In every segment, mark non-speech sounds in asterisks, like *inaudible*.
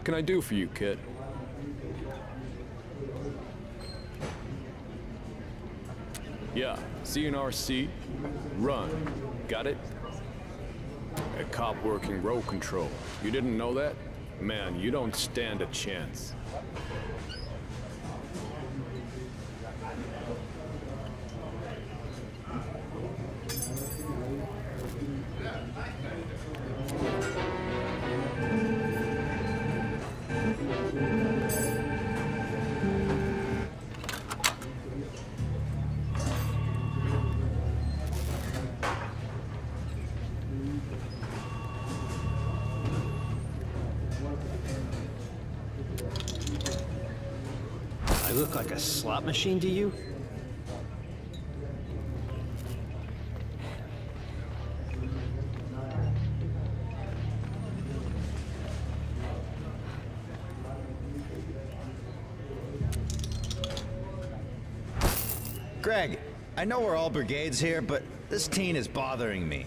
What can I do for you, kid? Yeah, CNRC, run. Got it? A cop working road control. You didn't know that? Man, you don't stand a chance. Look like a slot machine to you? Greg, I know we're all brigades here, but this teen is bothering me.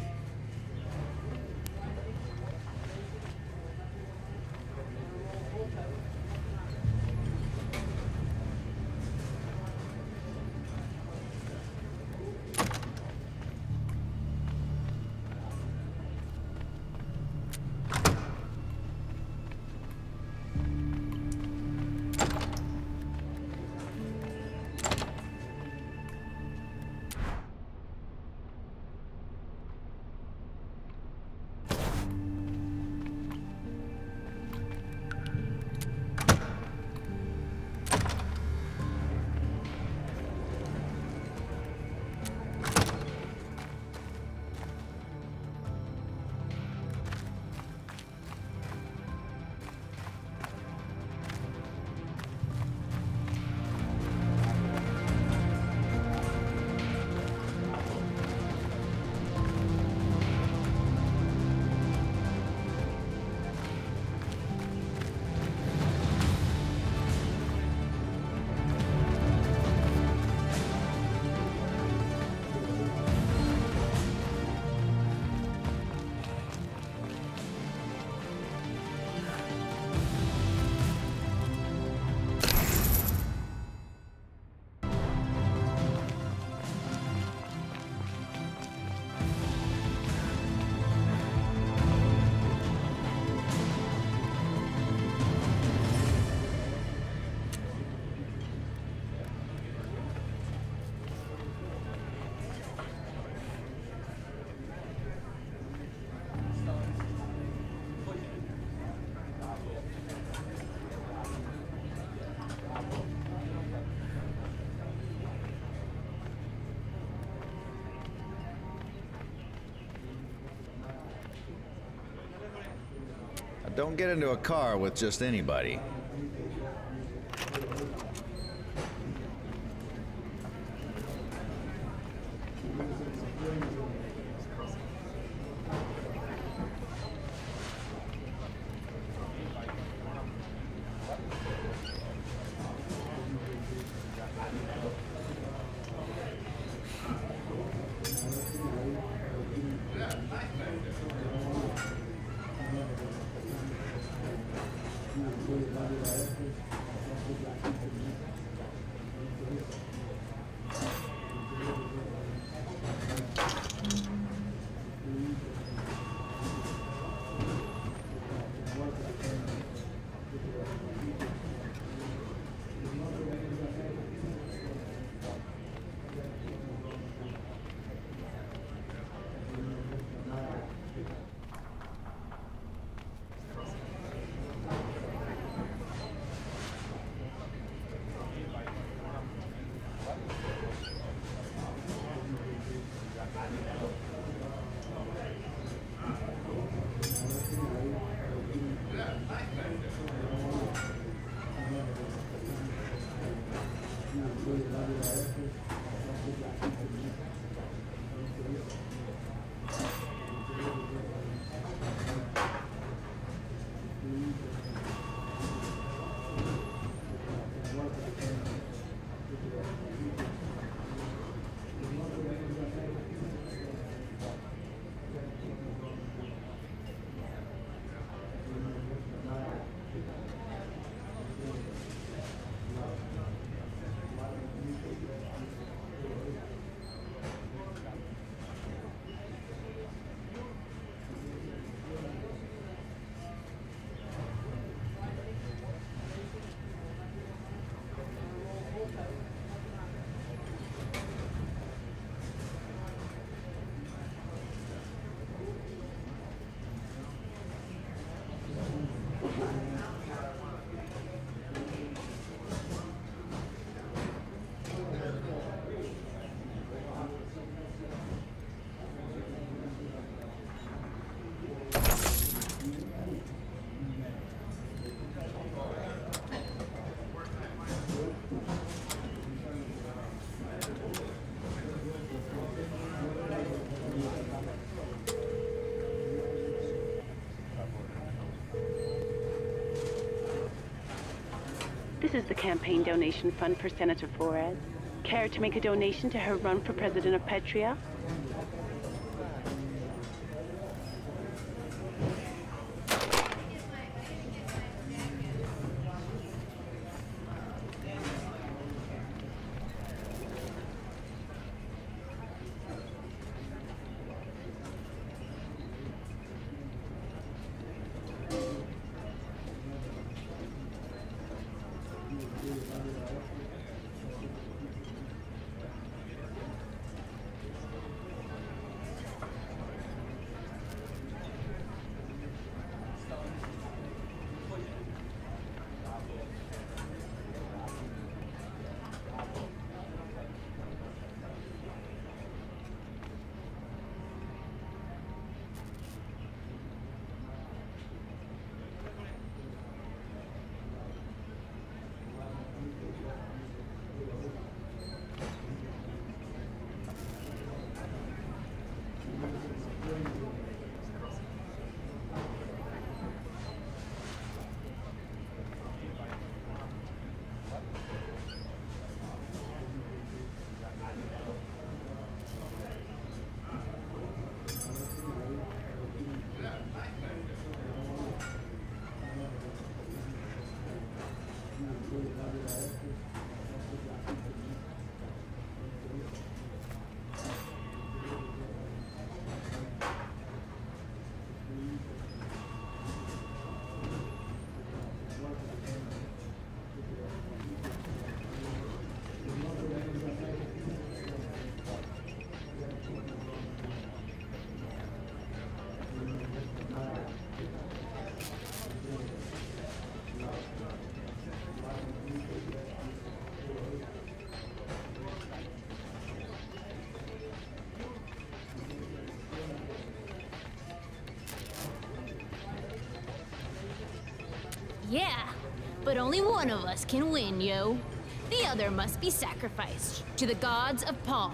Don't get into a car with just anybody. This is the campaign donation fund for Senator Flores. Care to make a donation to her run for president of Petria? Yeah, but only one of us can win, yo. The other must be sacrificed to the gods of Palm.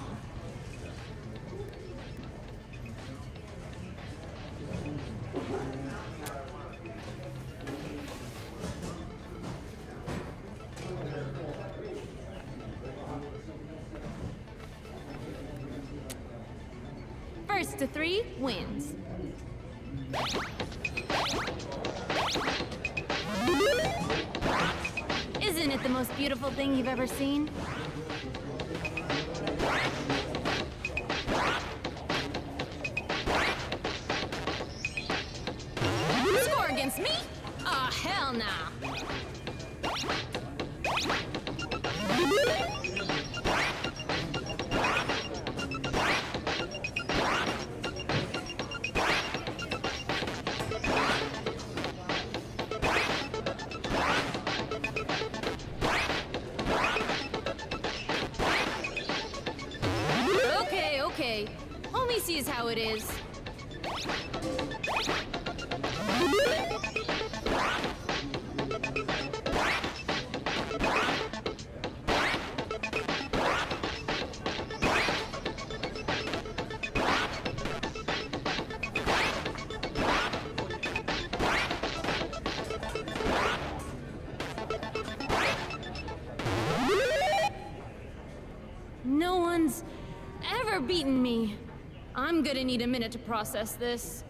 I'm gonna need a minute to process this.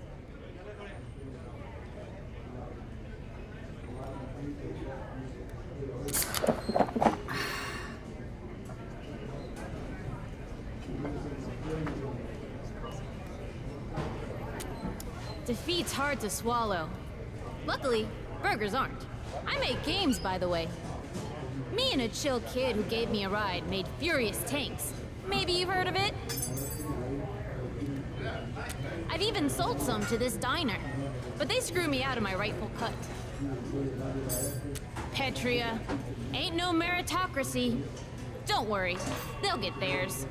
Defeat's hard to swallow. Luckily, burgers aren't. I make games, by the way. Me and a chill kid who gave me a ride made Furious Tanks. Maybe you've heard of it? Even sold some to this diner, but they screw me out of my rightful cut. Petria, ain't no meritocracy. Don't worry, they'll get theirs.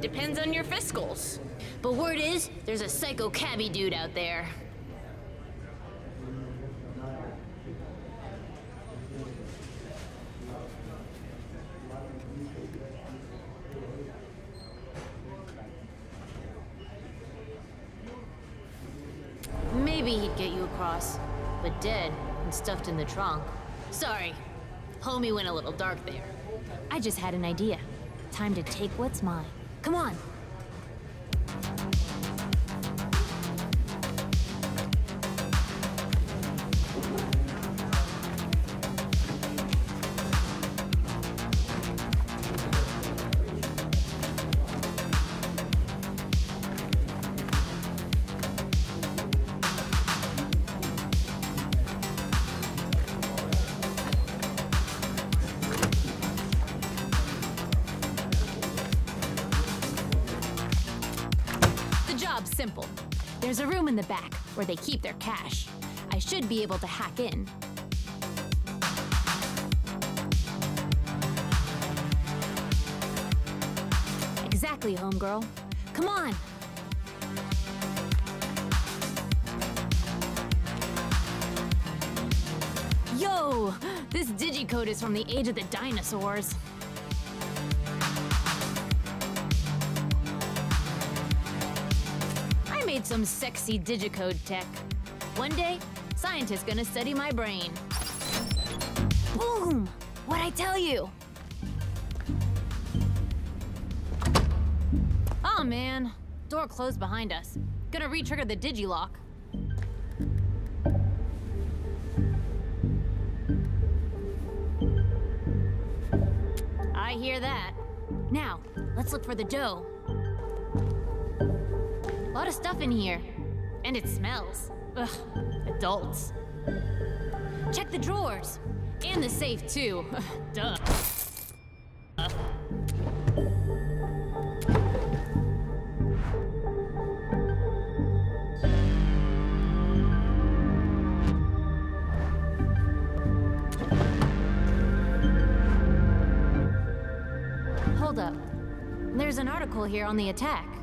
Depends on your fiscals. But word is, there's a psycho cabbie dude out there. Stuffed in the trunk. Sorry, homie went a little dark there. I just had an idea. Time to take what's mine. Come on. Able to hack in. Exactly, homegirl. Come on! Yo! This digicode is from the age of the dinosaurs. I made some sexy digicode tech. One day, scientists gonna study my brain. Boom! What'd I tell you? Oh man, door closed behind us. Gonna re-trigger the digilock. I hear that. Now, let's look for the dough. A lot of stuff in here. And it smells. Ugh, adults. Check the drawers. And the safe, too. *laughs* Duh. Hold up. There's an article here on the attack.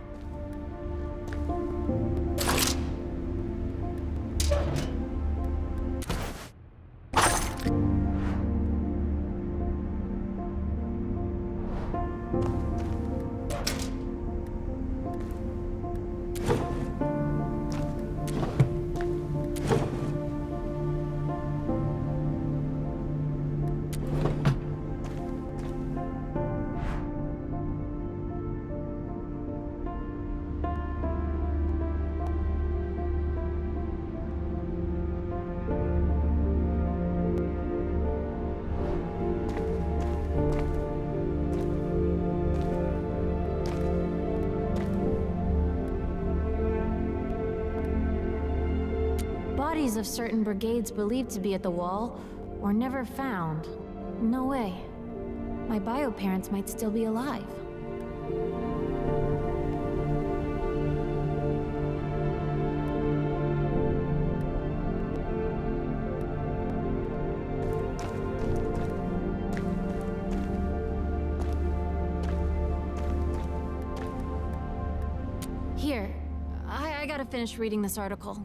Bodies of certain brigades believed to be at the wall were never found. No way. My bio parents might still be alive. Here, I, I gotta finish reading this article.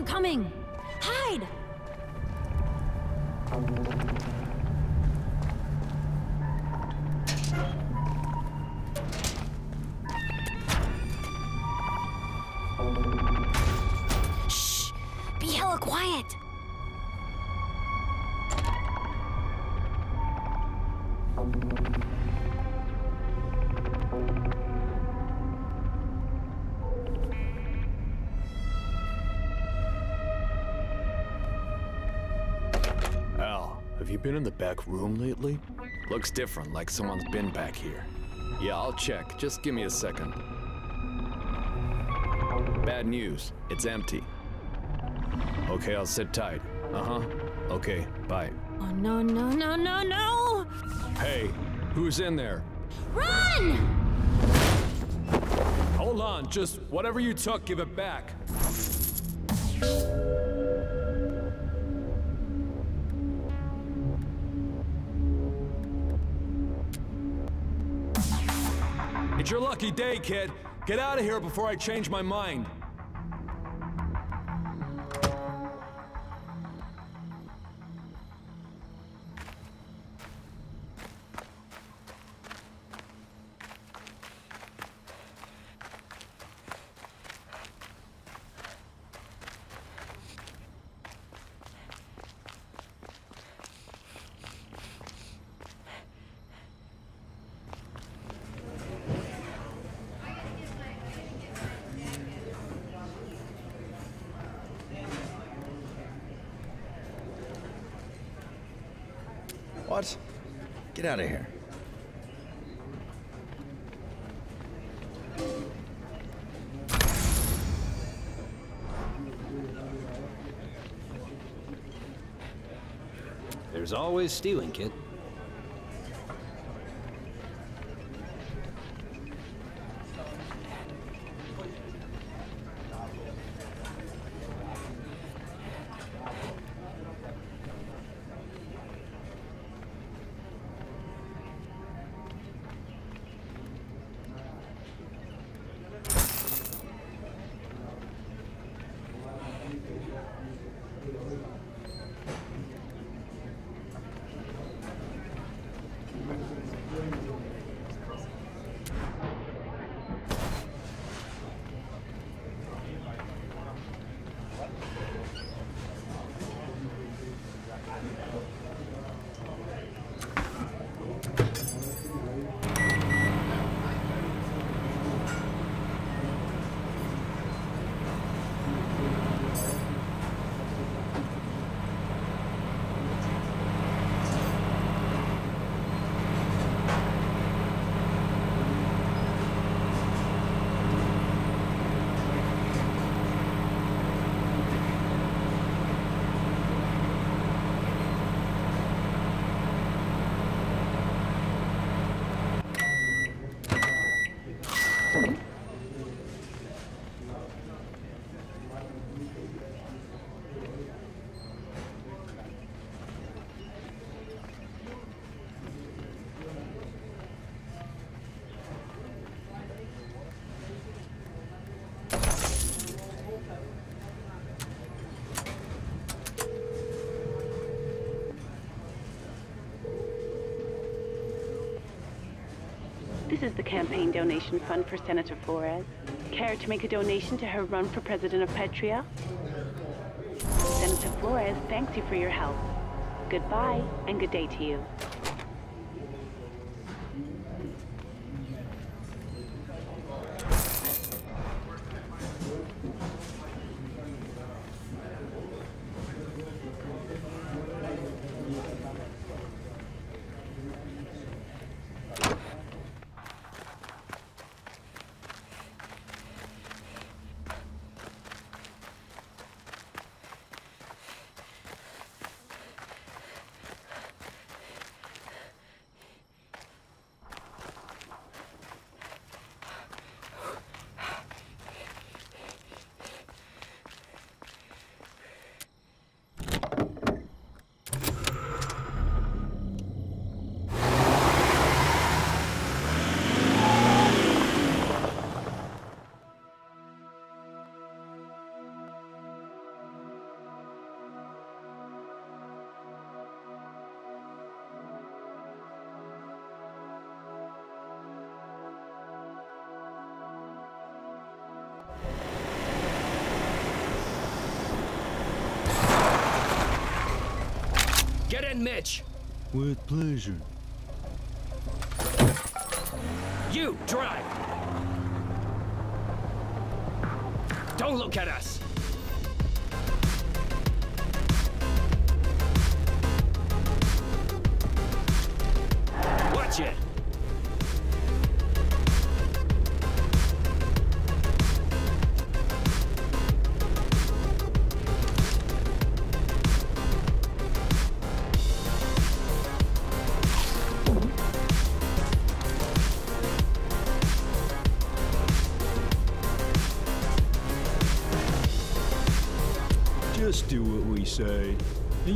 Someone coming! Hide! Been in the back room lately? Looks different, like someone's been back here. Yeah, I'll check. Just give me a second. Bad news. It's empty. Okay, I'll sit tight. Uh-huh. Okay, bye. Oh, no, no, no, no, no! Hey, who's in there? Run! Hold on, just whatever you took, give it back. Your lucky day, kid. Get out of here before I change my mind. Always stealing, kid. This is the campaign donation fund for Senator Flores. Care to make a donation to her run for president of Petria? Senator Flores thanks you for your help. Goodbye and good day to you. Get in, Mitch! With pleasure. You, drive! Don't look at us!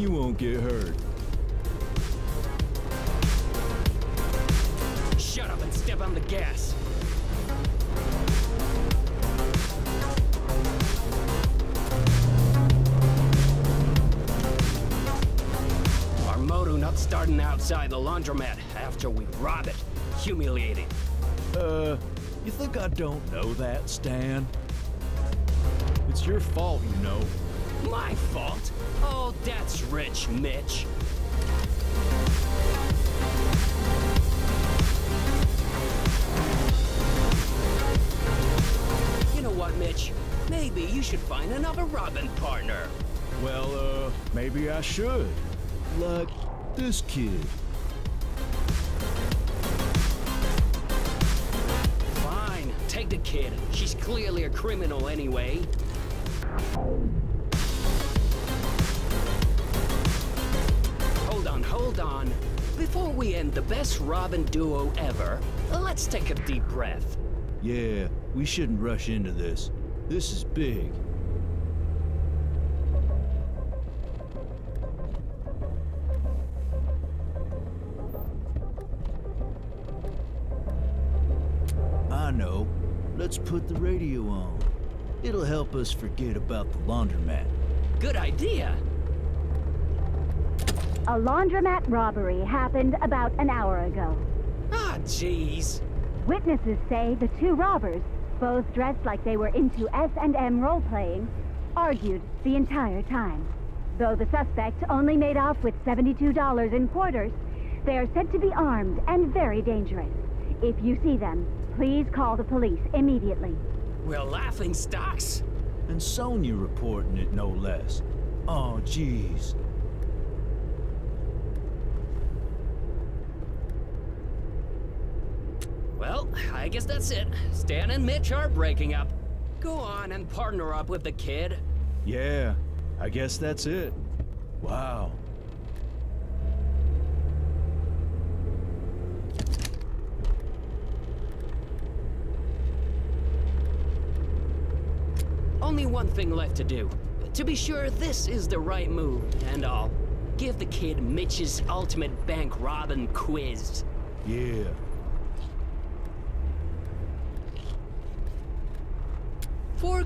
You won't get hurt. Shut up and step on the gas. Our moto not starting outside the laundromat after we rob it. Humiliating. Uh, you think I don't know that, Stan? It's your fault, you know. My fault? Oh, that's rich, Mitch. You know what, Mitch? Maybe you should find another Robin partner. Well, uh, maybe I should. Like this kid. Fine, take the kid. She's clearly a criminal anyway. Hold on, on. Before we end the best Robin duo ever, let's take a deep breath. Yeah, we shouldn't rush into this. This is big. I know. Let's put the radio on. It'll help us forget about the laundromat. Good idea. A laundromat robbery happened about an hour ago. Ah, jeez. Witnesses say the two robbers, both dressed like they were into S&M role-playing, argued the entire time. Though the suspect only made off with $72 in quarters, they are said to be armed and very dangerous. If you see them, please call the police immediately. We're laughing stocks. And Sonia reporting it no less. Oh, jeez. Well, I guess that's it. Stan and Mitch are breaking up. Go on and partner up with the kid. Yeah, I guess that's it. Wow. Only one thing left to do. To be sure this is the right move, and I'll give the kid Mitch's ultimate bank robbing quiz. Yeah.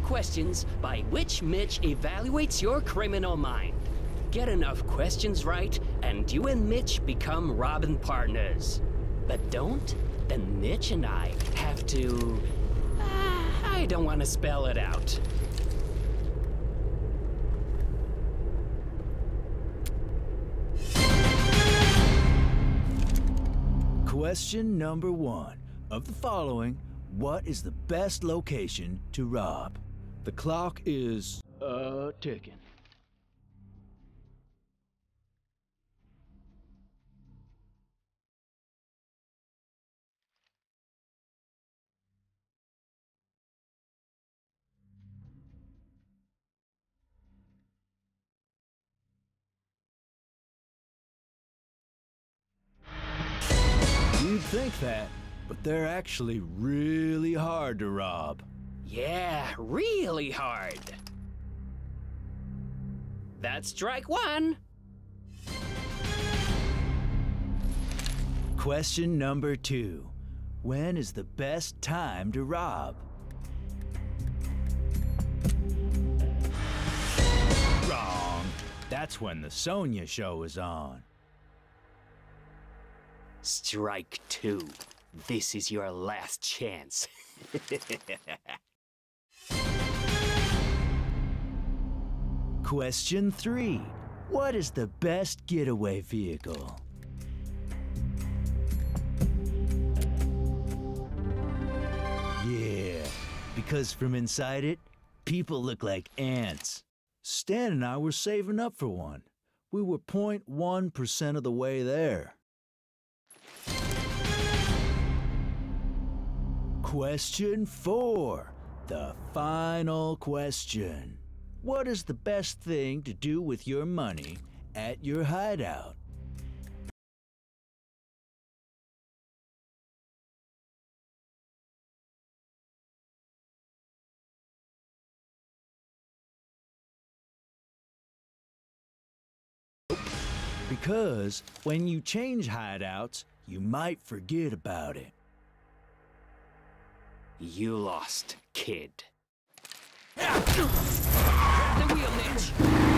Questions by which Mitch evaluates your criminal mind. Get enough questions right, and you and Mitch become Robin partners. But don't, then Mitch and I have to. Ah, I don't want to spell it out. Question number one. Of the following, what is the best location to rob? The clock is, uh, ticking. You'd think that, but they're actually really hard to rob. Yeah, really hard. That's strike one. Question number two. When is the best time to rob? Wrong. That's when the Sonia show is on. Strike two. This is your last chance. *laughs* Question three. What is the best getaway vehicle? Yeah, because from inside it, people look like ants. Stan and I were saving up for one. We were 0.1% of the way there. Question four. The final question. What is the best thing to do with your money at your hideout? Because when you change hideouts, you might forget about it. You lost, kid. Grab the wheel, Mitch!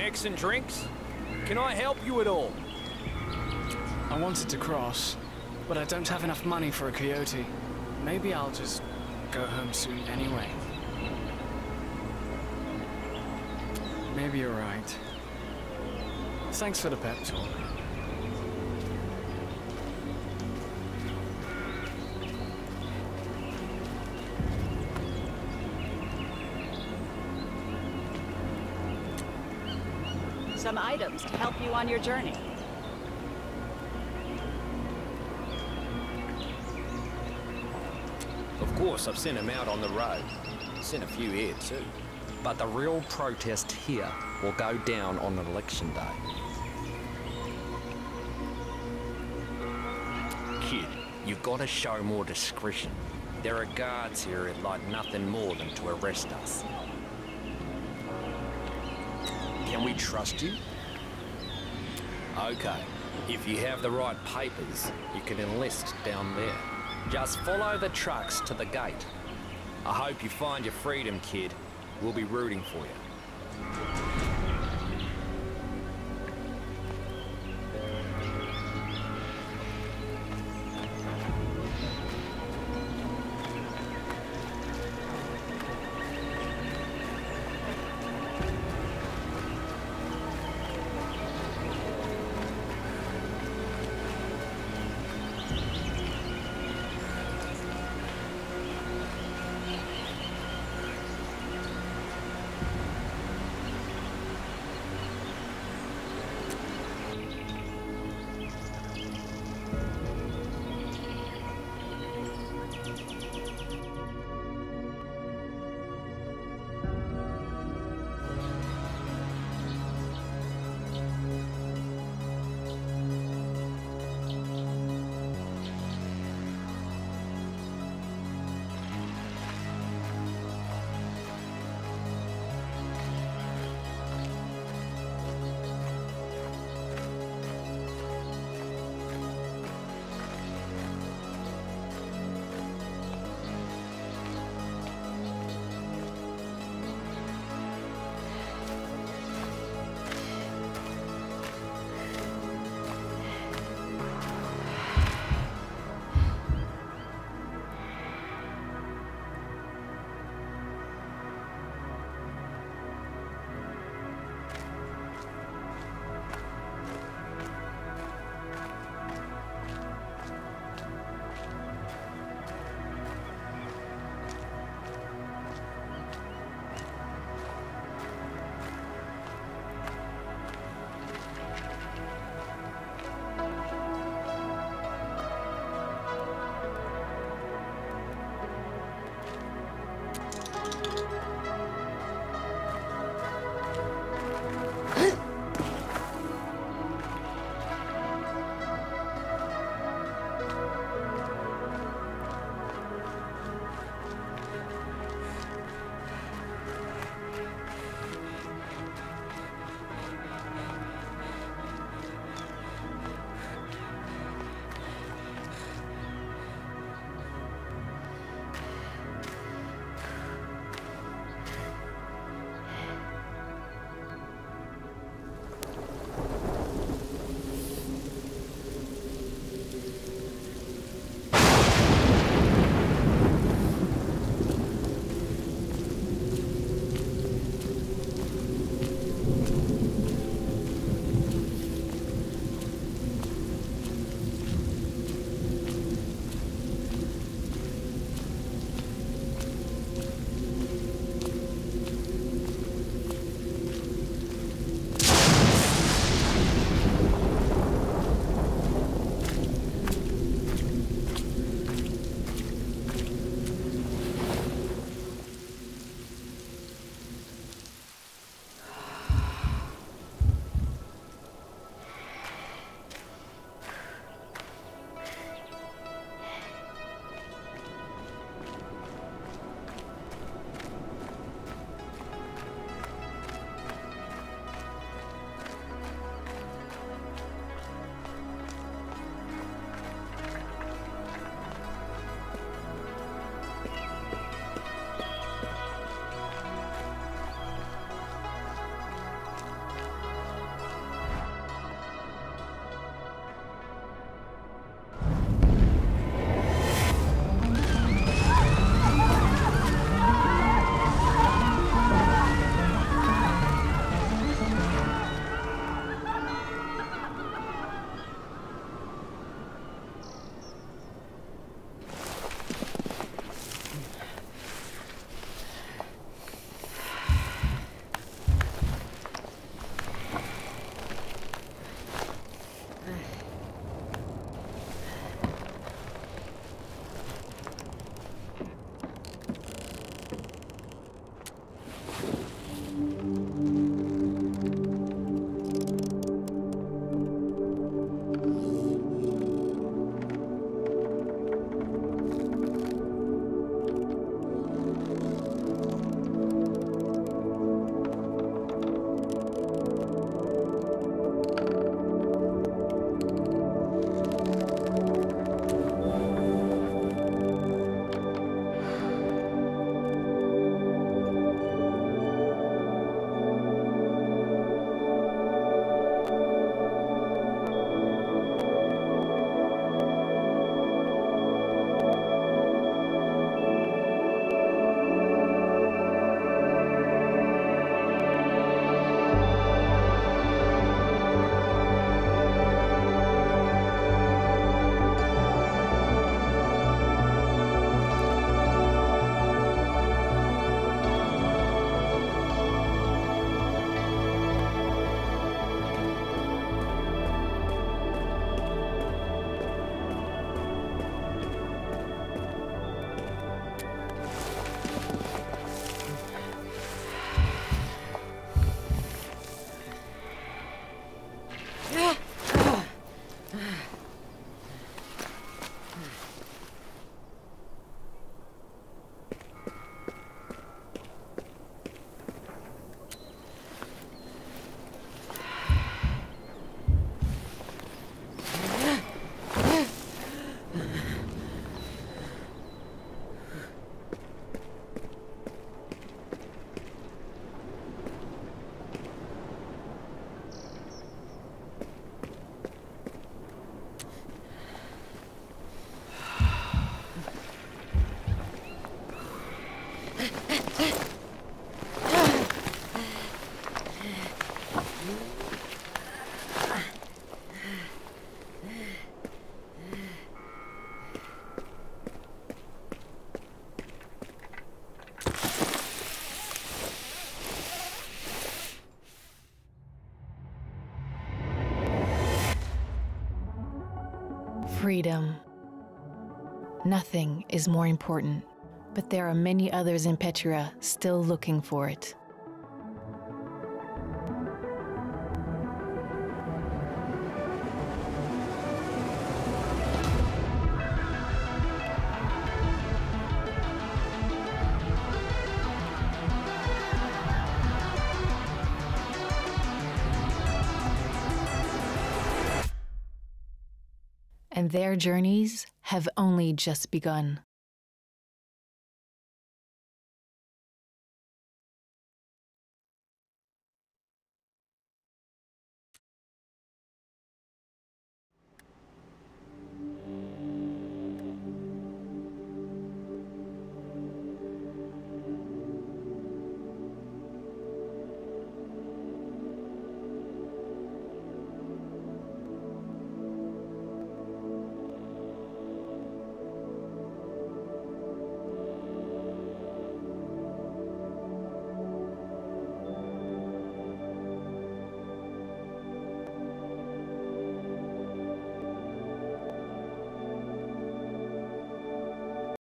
Snacks and drinks? Can I help you at all? I wanted to cross. but I don't have enough money for a coyote. Maybe I'll just go home soon anyway. Maybe you're right. Thanks for the pep talk. Some items to help you on your journey. Of course, I've sent him out on the road. Sent a few here, too. But the real protest here will go down on election day. Kid, you've got to show more discretion. There are guards here who'd like nothing more than to arrest us. Can we trust you? Okay. If you have the right papers, you can enlist down there. Just follow the trucks to the gate. I hope you find your freedom, kid. We'll be rooting for you. Freedom. Nothing is more important, but there are many others in Petria still looking for it. Their journeys have only just begun.